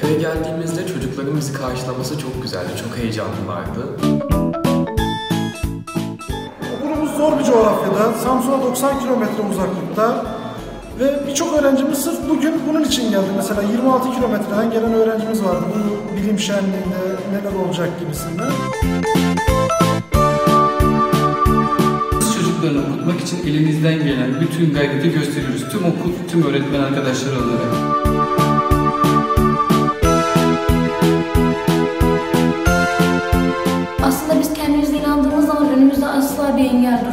Köye geldiğimizde çocukların bizi karşılaması çok güzeldi, çok heyecanlılardı. Okulumuz zor bir coğrafyada, Samsun'a 90 kilometre uzaklıkta ve birçok öğrencimiz sırf bugün bunun için geldi. Mesela 26 kilometreden gelen öğrencimiz vardı bu bilim şenliğinde neler olacak gibisinden. Çocuklarını okutmak için elimizden gelen bütün gayreti gösteriyoruz. Tüm okul, tüm öğretmen arkadaşlar olarak. Aslında biz kendimize inandığımız zaman önümüzde asla bir engel